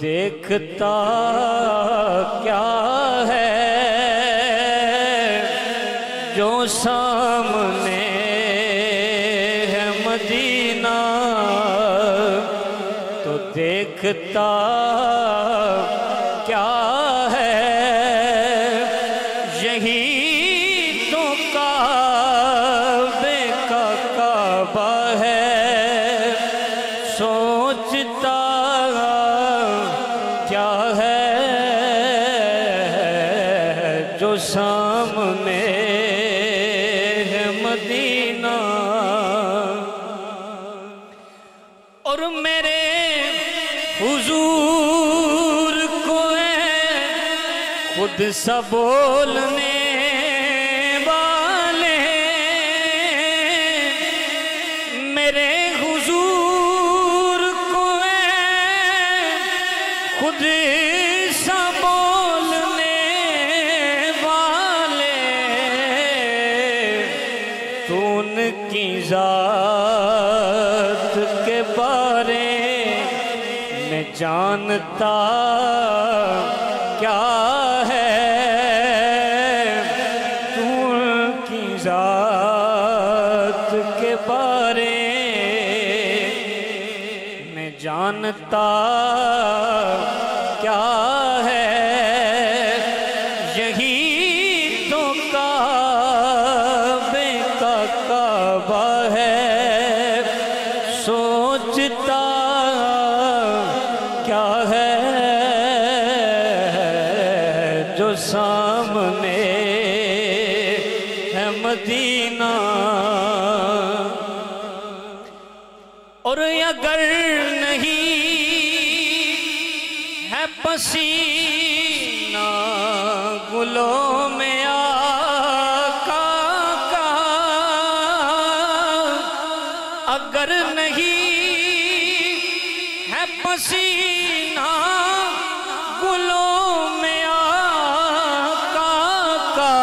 देखता क्या है? जो सामने है मदीना तो देखता क्या है? यही तो काबे क्या है जो सामने है मदीना? और मेरे हुजूर को है खुद सा बोलने जात के बारे में जानता क्या है? तू उनकी जात के बारे में जानता सोचता क्या है जो सामने है मदीना? और अगर नहीं है पसीना गुलों पसीना गुलों में आका का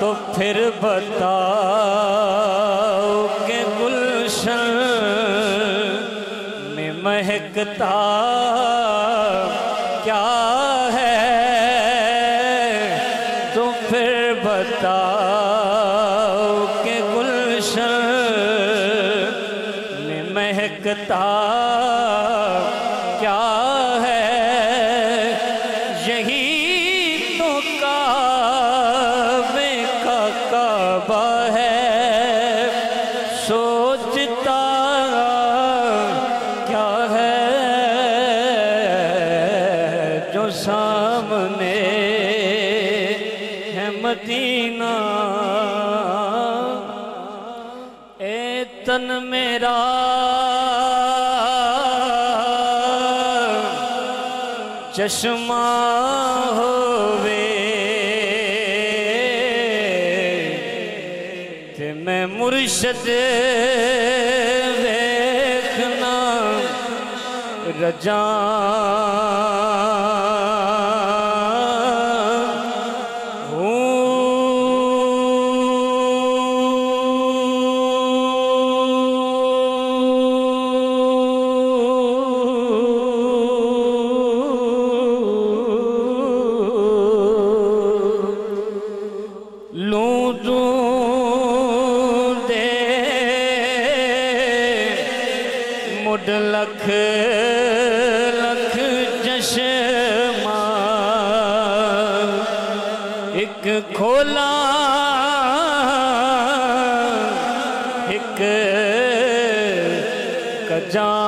तो फिर बताओ के गुलशन में महकता क्या है? तो फिर बताओ महकता क्या है? यही तो काबे का काबा है। सोचता क्या है? जो सामने है मदीना। तन मेरा। चश्मा होवे ते मैं मुर्शद देखना। रजा मुड लख लख चश्मा एक खोला एक कजा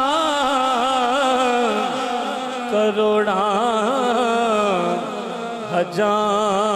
जा